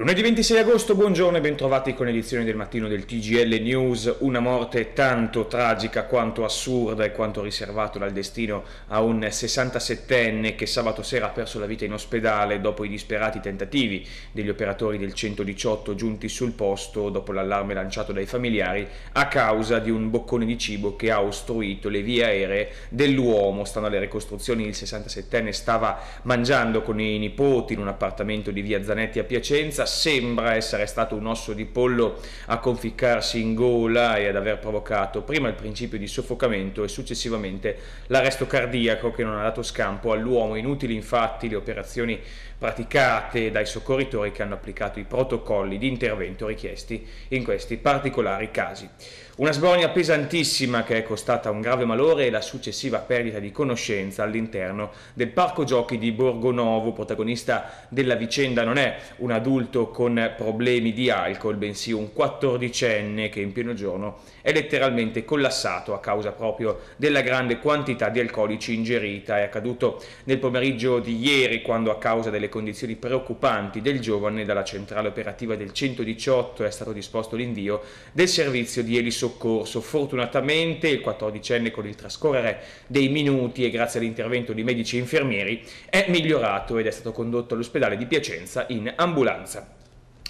Lunedì 26 agosto, buongiorno e bentrovati con l'edizione del mattino del TGL News. Una morte tanto tragica quanto assurda e quanto riservato dal destino a un 67enne che sabato sera ha perso la vita in ospedale dopo i disperati tentativi degli operatori del 118 giunti sul posto dopo l'allarme lanciato dai familiari a causa di un boccone di cibo che ha ostruito le vie aeree dell'uomo. Stando alle ricostruzioni, il 67enne stava mangiando con i nipoti in un appartamento di via Zanetti a Piacenza sembra essere stato un osso di pollo a conficcarsi in gola e ad aver provocato prima il principio di soffocamento e successivamente l'arresto cardiaco che non ha dato scampo all'uomo. Inutili infatti le operazioni praticate dai soccorritori che hanno applicato i protocolli di intervento richiesti in questi particolari casi. Una sbornia pesantissima che è costata un grave malore e la successiva perdita di conoscenza all'interno del parco giochi di Borgonovo. Protagonista della vicenda non è un adulto con problemi di alcol, bensì un quattordicenne che in pieno giorno è letteralmente collassato a causa proprio della grande quantità di alcolici ingerita. È accaduto nel pomeriggio di ieri quando a causa delle condizioni preoccupanti del giovane dalla centrale operativa del 118 è stato disposto l'invio del servizio di elisoccorso soccorso. Fortunatamente il 14enne con il trascorrere dei minuti e grazie all'intervento di medici e infermieri è migliorato ed è stato condotto all'ospedale di Piacenza in ambulanza.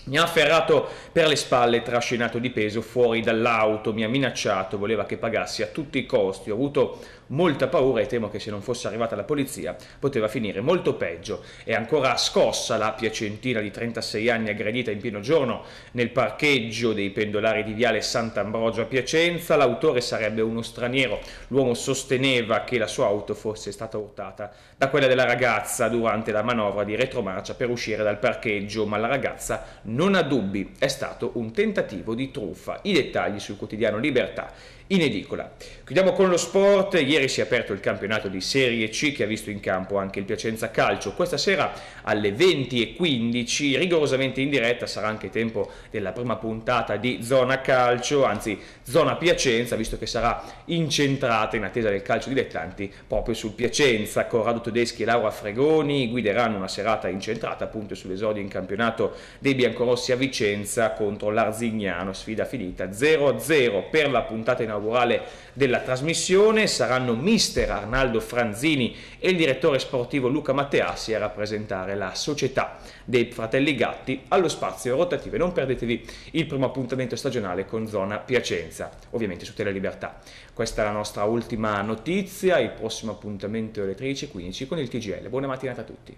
Mi ha afferrato per le spalle, trascinato di peso fuori dall'auto, mi ha minacciato, voleva che pagassi a tutti i costi. Ho avuto molta paura e temo che se non fosse arrivata la polizia poteva finire molto peggio. È ancora scossa la piacentina di 36 anni aggredita in pieno giorno nel parcheggio dei pendolari di Viale Sant'Ambrogio a Piacenza. L'autore sarebbe uno straniero. L'uomo sosteneva che la sua auto fosse stata urtata da quella della ragazza durante la manovra di retromarcia per uscire dal parcheggio, ma la ragazza non ha dubbi, è stato un tentativo di truffa. I dettagli sul quotidiano Libertà in edicola. Chiudiamo con lo sport, ieri si è aperto il campionato di Serie C che ha visto in campo anche il Piacenza Calcio, questa sera alle 20.15 rigorosamente in diretta sarà anche tempo della prima puntata di Zona Calcio, anzi Zona Piacenza, visto che sarà incentrata in attesa del calcio dilettanti proprio sul Piacenza, Corrado Tedeschi e Laura Fregoni guideranno una serata incentrata appunto sull'esordio in campionato dei biancorossi a Vicenza contro l'Arzignano, sfida finita 0-0 per la puntata inaugurale inaugurale della trasmissione saranno mister Arnaldo Franzini e il direttore sportivo Luca Matteassi a rappresentare la società dei fratelli Gatti allo spazio rotativo. Non perdetevi il primo appuntamento stagionale con Zona Piacenza, ovviamente su Tele Libertà. Questa è la nostra ultima notizia, il prossimo appuntamento alle 13.15 con il TGL. Buona mattinata a tutti.